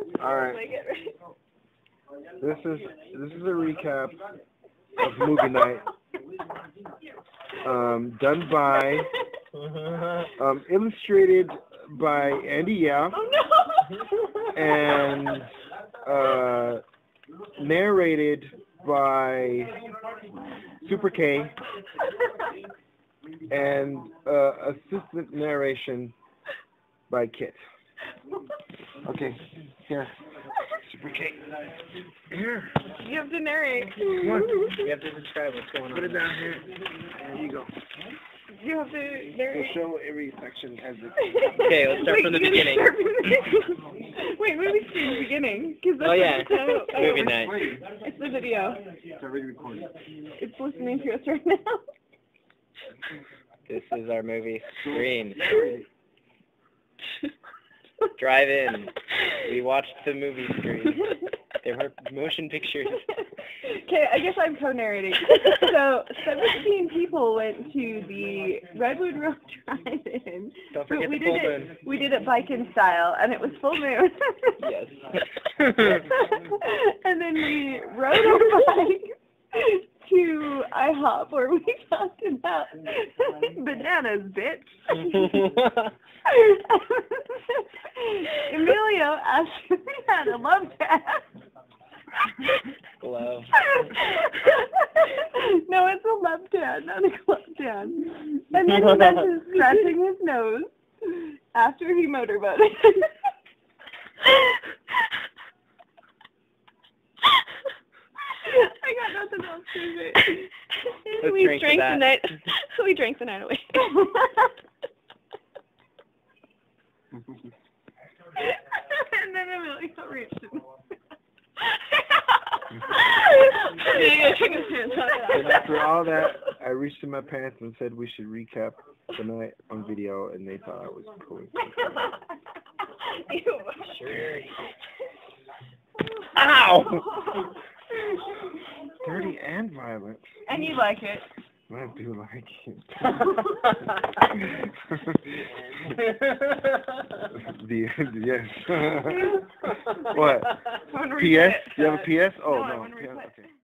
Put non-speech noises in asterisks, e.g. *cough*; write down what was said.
*laughs* All right. Like it, right? This is this is a recap of movie night, um, done by, *laughs* um, illustrated by Andy Yao, Oh no! *laughs* and uh, narrated by Super K, and uh, assistant narration by Kit. *laughs* Okay, here. Super K. Here. you have to narrate. Come on. We have to describe what's going on. Put it down here. There you go. You have to We'll show every section as it. *laughs* Okay, let's start Wait, from the you gotta beginning. start from the beginning. Wait, movie from the beginning. 'cause that's Oh, yeah. what it's about. Movie Oh, night. It's the video. It's already recorded. It's listening to us right now. This is our movie screen. Drive in. We watched the movie screen. There were motion pictures. Okay, I guess I'm co-narrating. *laughs* So, 17 people went to the Redwood Road Drive-In. Don't But forget we the did it. moon. We did it biking style, and it was full moon. Yes. *laughs* and then we rode our bike to IHOP where we talked about *laughs* bananas, bitch. Emilio asked if we had a love tap. Glove. no, it's a love tan, not a glove tan. And then he mentions scratching his nose after he motorboated. *laughs* I got nothing else to say. We drink drank the night. We drank the night away. *laughs* and then Emilio reached him. Emilio took his hands out. And after all that, I reached in my pants and said we should recap the night on video, and they thought I was cool. Ew. Sure. Ow! Dirty and violent. And you like it. I do like it. *laughs* *laughs* the yes. *laughs* what? PS? it. You have a PS? Oh No, no.